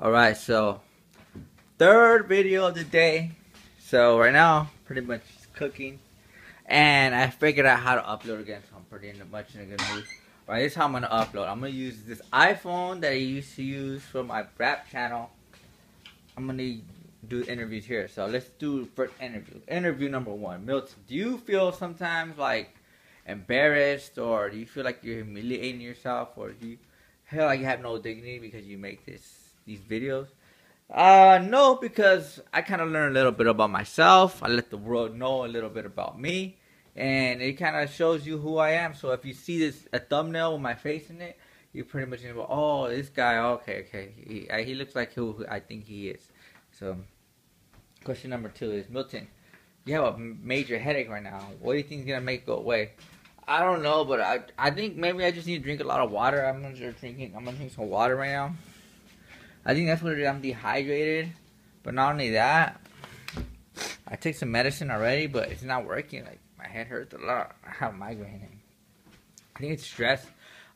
Alright, so third video of the day. So right now, pretty much cooking. And I figured out how to upload again, so I'm pretty much in a good mood. Right, this is how I'm gonna upload. I'm gonna use this iPhone that I used to use for my rap channel. I'm gonna do interviews here. So let's do first interview. Interview number one. Milton, do you feel sometimes like embarrassed or do you feel like you're humiliating yourself or do you feel like you have no dignity because you make this these videos? Uh, no, because I kind of learned a little bit about myself. I let the world know a little bit about me, and it kind of shows you who I am. So if you see this a thumbnail with my face in it, you pretty much know, oh, this guy, okay, okay, he, he looks like who I think he is. So, question number two is Milton. You have a major headache right now. What do you think is gonna make it go away? I don't know, but I I think maybe I just need to drink a lot of water. I'm gonna start drinking. I'm gonna drink some water right now. I think that's what it is. I'm dehydrated. But not only that, I took some medicine already, but it's not working. Like my head hurts a lot. I have migraine. I think it's stress.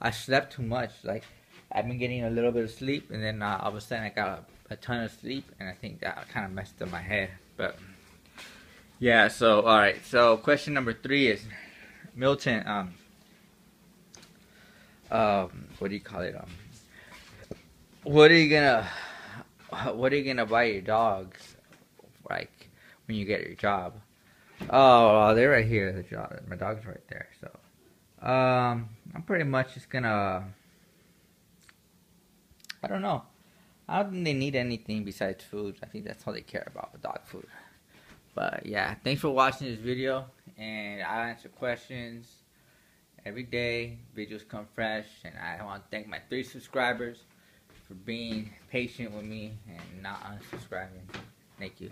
I slept too much. Like I've been getting a little bit of sleep, and then uh, all of a sudden I got a, a ton of sleep, and I think that kind of messed up my head. But yeah, so all right. So question number three is Milton. Um, um, what do you call it? Um, what are you gonna what are you gonna buy your dogs like when you get your job? Oh they're right here the job my dog's right there so um i'm pretty much just gonna i don't know. I don't think they need anything besides food. I think that's all they care about dog food. But yeah thanks for watching this video and i answer questions every day. Videos come fresh and i want to thank my three subscribers for being patient with me and not unsubscribing. Thank you.